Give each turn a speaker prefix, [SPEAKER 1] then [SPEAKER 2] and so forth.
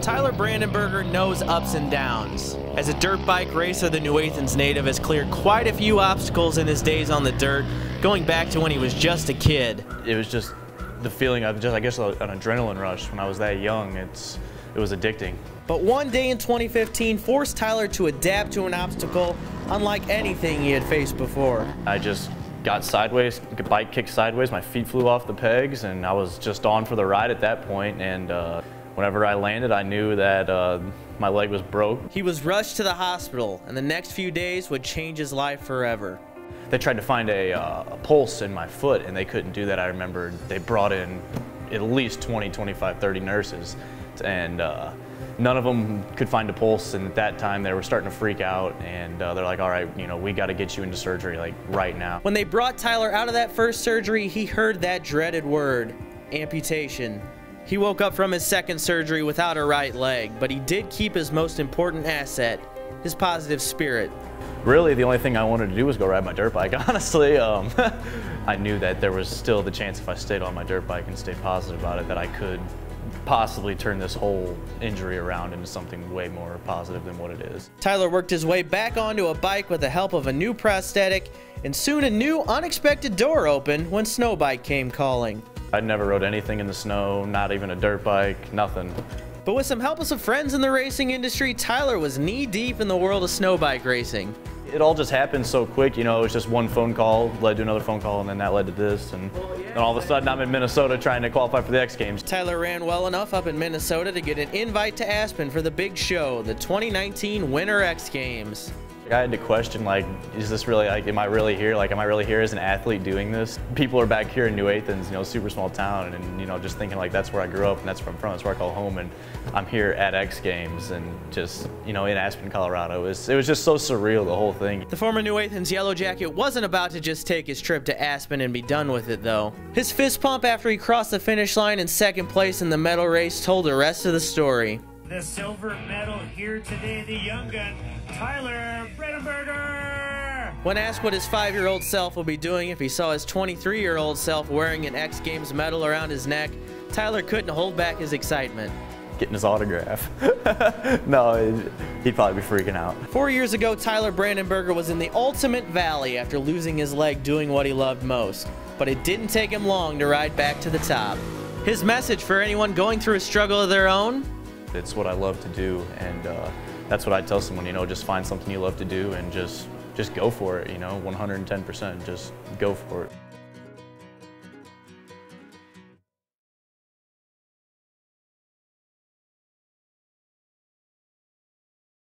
[SPEAKER 1] Tyler Brandenburger knows ups and downs. As a dirt bike racer, the New Athens native has cleared quite a few obstacles in his days on the dirt, going back to when he was just a kid.
[SPEAKER 2] It was just the feeling of just, I guess, an adrenaline rush when I was that young. It's, it was addicting.
[SPEAKER 1] But one day in 2015 forced Tyler to adapt to an obstacle unlike anything he had faced before.
[SPEAKER 2] I just got sideways, the bike kicked sideways, my feet flew off the pegs, and I was just on for the ride at that point. And uh, whenever I landed, I knew that uh, my leg was broke.
[SPEAKER 1] He was rushed to the hospital, and the next few days would change his life forever.
[SPEAKER 2] They tried to find a, uh, a pulse in my foot, and they couldn't do that. I remember they brought in at least 20, 25, 30 nurses, and uh, none of them could find a pulse and at that time they were starting to freak out and uh, they're like all right you know we got to get you into surgery like right now
[SPEAKER 1] when they brought tyler out of that first surgery he heard that dreaded word amputation he woke up from his second surgery without a right leg but he did keep his most important asset his positive spirit
[SPEAKER 2] really the only thing i wanted to do was go ride my dirt bike honestly um, i knew that there was still the chance if i stayed on my dirt bike and stayed positive about it that i could possibly turn this whole injury around into something way more positive than what it is.
[SPEAKER 1] Tyler worked his way back onto a bike with the help of a new prosthetic, and soon a new unexpected door opened when Snowbike came calling.
[SPEAKER 2] I'd never rode anything in the snow, not even a dirt bike, nothing.
[SPEAKER 1] But with some help of some friends in the racing industry, Tyler was knee deep in the world of snowbike racing.
[SPEAKER 2] It all just happened so quick, you know, it was just one phone call led to another phone call and then that led to this and then all of a sudden I'm in Minnesota trying to qualify for the X Games.
[SPEAKER 1] Tyler ran well enough up in Minnesota to get an invite to Aspen for the big show, the 2019 Winter X Games.
[SPEAKER 2] I had to question, like, is this really, like, am I really here? Like, am I really here as an athlete doing this? People are back here in New Athens, you know, super small town, and, you know, just thinking, like, that's where I grew up, and that's where I'm from, that's where I call home, and I'm here at X Games, and just, you know, in Aspen, Colorado. It was, it was just so surreal, the whole thing.
[SPEAKER 1] The former New Athens Yellow Jacket wasn't about to just take his trip to Aspen and be done with it, though. His fist pump after he crossed the finish line in second place in the medal race told the rest of the story.
[SPEAKER 3] The silver medal here today, the young gun, Tyler Brandenburger.
[SPEAKER 1] When asked what his five-year-old self would be doing if he saw his 23-year-old self wearing an X Games medal around his neck, Tyler couldn't hold back his excitement.
[SPEAKER 2] Getting his autograph. no, he'd probably be freaking out.
[SPEAKER 1] Four years ago, Tyler Brandenburger was in the ultimate valley after losing his leg doing what he loved most. But it didn't take him long to ride back to the top. His message for anyone going through a struggle of their own
[SPEAKER 2] it's what I love to do, and uh, that's what I tell someone. You know, just find something you love to do and just just go for it. You know, 110%. Just go for it.